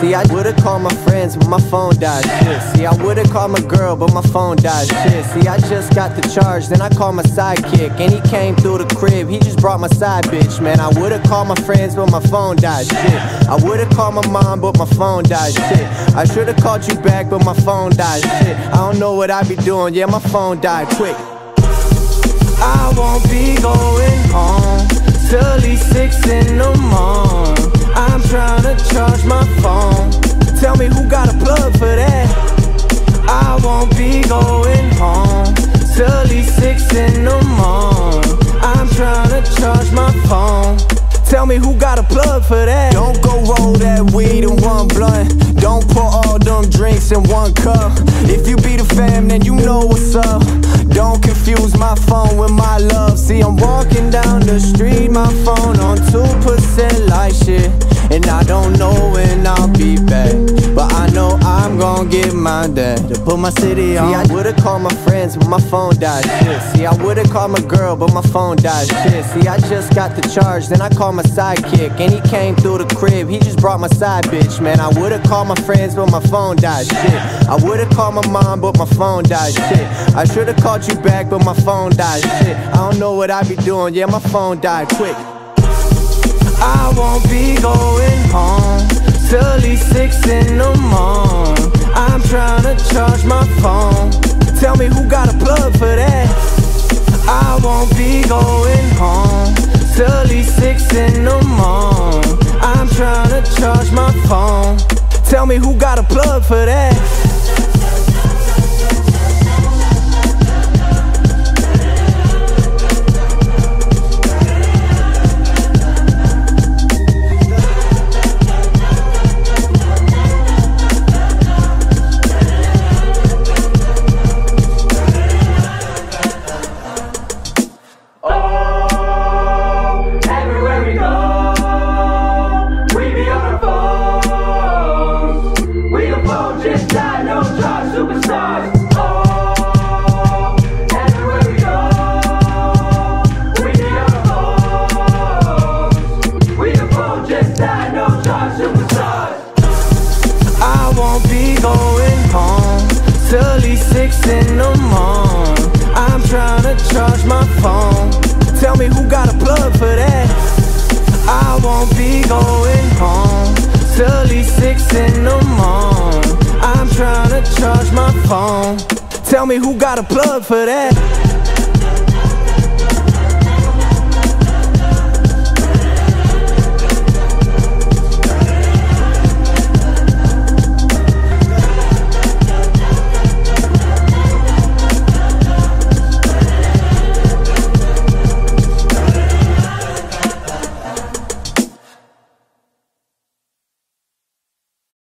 See, I would've called my friends, but my phone died. Shit. See, I would've called my girl, but my phone died. Shit. See, I just got the charge, then I called my sidekick, and he came through the crib. He just brought my side bitch, man. I would've called my friends, but my phone died. Shit. I would've called my mom, but my phone died. Shit. I should've called you back, but my phone died. Shit. I don't know what I'd be doing. Yeah, my phone died quick. I won't be going home till least six in the morning. Tell me who got a plug for that? Don't go roll that weed in one blunt. Don't pour all them drinks in one cup. If you be the fam, then you know what's up. Don't confuse my phone with my love. See, I'm walking down the street, my phone on 2% like shit. And I don't know when I'll be back. My dad to put my city on. See, I would've called my friends, but my phone died. Shit. See, I would've called my girl, but my phone died. Shit. See, I just got the charge, then I called my sidekick, and he came through the crib. He just brought my side bitch, man. I would've called my friends, but my phone died. Shit. I would've called my mom, but my phone died. Shit. I should've called you back, but my phone died. Shit. I don't know what I'd be doing. Yeah, my phone died quick. I won't be going home till six in the morning. I'm trying in the morning. I'm trying to charge my phone. Tell me who got a plug for that? Till six in the morning. I'm trying to charge my phone. Tell me who got a plug for that? I won't be going home till six in the morning. I'm trying to charge my phone. Tell me who got a plug for that?